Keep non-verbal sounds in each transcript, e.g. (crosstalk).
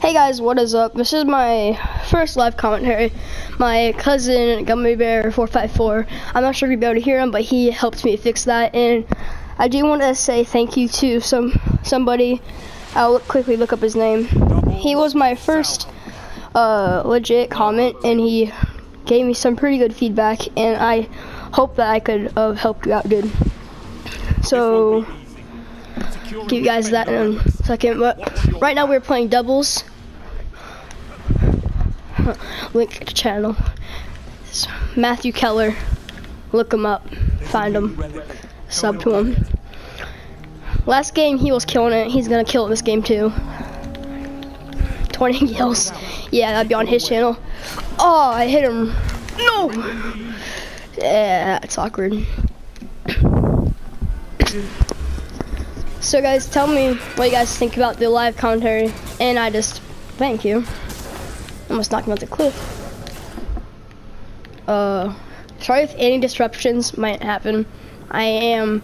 Hey guys, what is up? This is my first live commentary. My cousin Gummy Bear 454. I'm not sure if you'll be able to hear him, but he helped me fix that. And I do want to say thank you to some somebody. I'll look, quickly look up his name. He was my first uh, legit comment, and he gave me some pretty good feedback. And I hope that I could have helped you out, good. So give you guys that a second. But right now we're playing doubles. Link to channel. It's Matthew Keller. Look him up. Find him. Sub to him. Last game he was killing it. He's gonna kill it this game too. 20 (laughs) kills. Yeah, that'd be on his channel. Oh, I hit him. No. Yeah, that's awkward. So guys, tell me what you guys think about the live commentary. And I just, thank you. Almost knocked me off the cliff. Uh, sorry if any disruptions might happen. I am,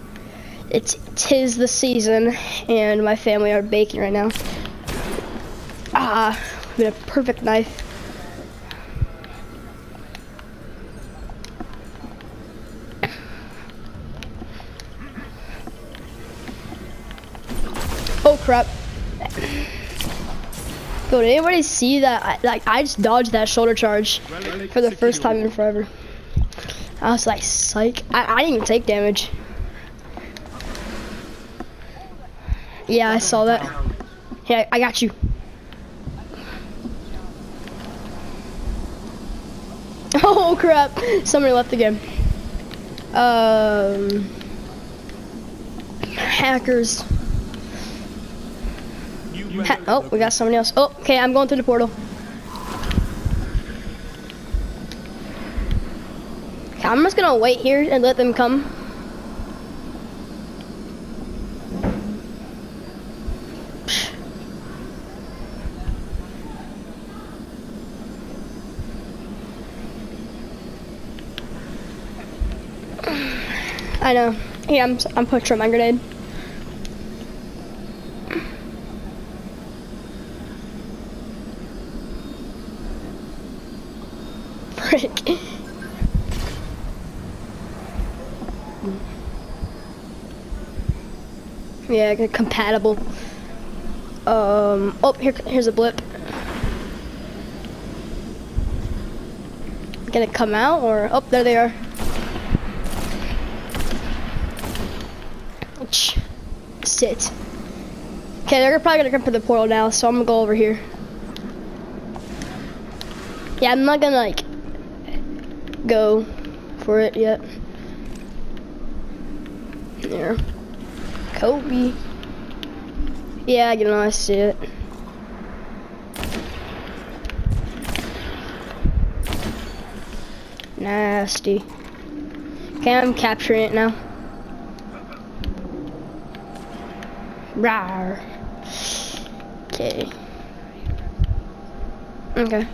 it's tis the season, and my family are baking right now. Ah, a perfect knife. Crap. Yo, did anybody see that? I, like, I just dodged that shoulder charge for the first time in forever. I was like, psych. I, I didn't even take damage. Yeah, I saw that. Yeah, I got you. (laughs) Oh crap! Somebody left again. Um, hackers. Ha oh, we got somebody else. Oh, okay, I'm going through the portal. Okay, I'm just gonna wait here and let them come. I know. Yeah, I'm I'm pushing my grenade. Yeah, compatible. Um. Oh, here, here's a blip. Gonna come out or? Oh, there they are. Sit. Okay, they're probably gonna come to the portal now, so I'm gonna go over here. Yeah, I'm not gonna like go for it yet. There. Kobe. Yeah, you know, I see it. Nasty. Okay, I'm capturing it now. Rawr. Okay. Okay.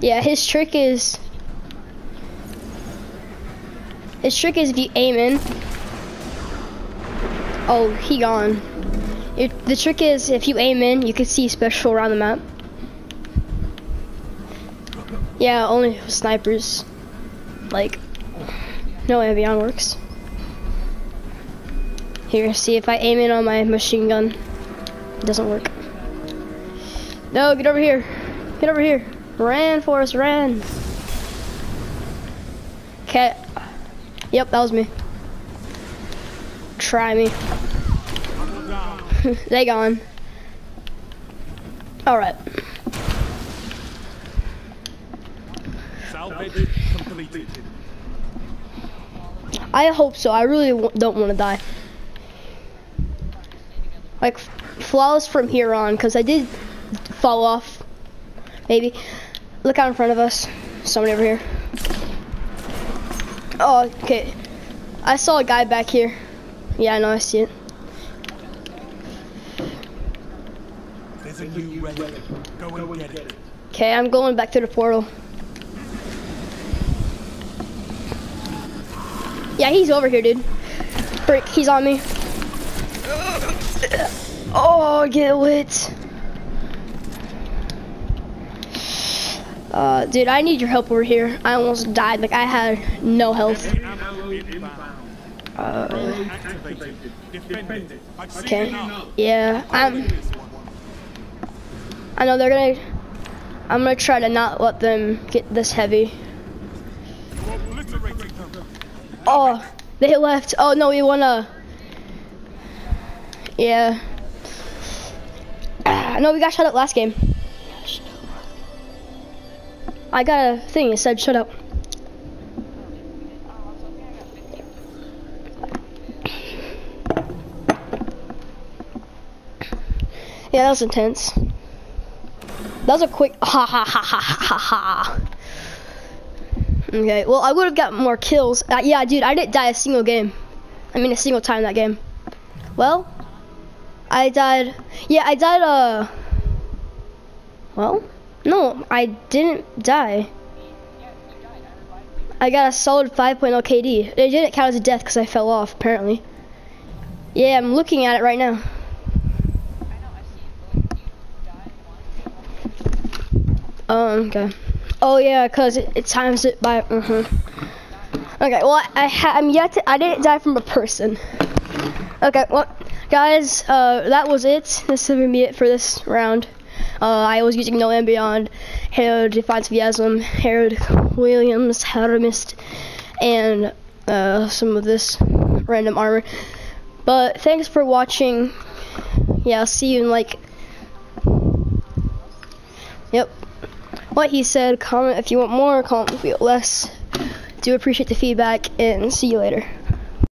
Yeah, his trick is his trick is if you aim in. Oh, he gone. It, the trick is if you aim in, you can see special around the map. Yeah, only snipers. Like, no Avion works. Here, see if I aim in on my machine gun. It doesn't work. No, get over here. Get over here. Ran, Forrest, ran. Okay. Yep, that was me. Try me. (laughs) they gone. Alright. I hope so. I really don't want to die. Like, flawless from here on, because I did fall off. Maybe. Look out in front of us. Somebody over here. Oh, okay. I saw a guy back here. Yeah, I know, I see it. Okay, I'm going back to the portal. Yeah, he's over here, dude. Brick, he's on me. Oh, get lit. Uh, dude, I need your help over here. I almost died. Like, I had no health. Uh, okay. Yeah, I'm... I know they're gonna... I'm gonna try to not let them get this heavy. Oh, they left. Oh, no, we wanna... Yeah. Ah, no, we got shut up last game. I got a thing that said shut up. Yeah, that was intense. That was a quick (laughs) ha ha ha ha ha ha. Okay, well, I would have got more kills. Uh, yeah, dude, I didn't die a single game. I mean, a single time that game. Well, I died. Yeah, I died, uh. Well, no, I didn't die. I got a solid 5.0 KD. It didn't count as a death because I fell off, apparently. Yeah, I'm looking at it right now. Oh, okay. Oh yeah, cause it, it times it by. Uh -huh. Okay, well I, I am yet to, I didn't die from a person. Okay, well guys, uh, that was it. This is gonna be it for this round. Uh, I was using No Land Beyond, Harold Defiance Viasm, Harold Williams, Haramist, and uh, some of this random armor. But thanks for watching. Yeah, I'll see you in like. Yep what he said. Comment if you want more, comment if you want less. Do appreciate the feedback, and see you later.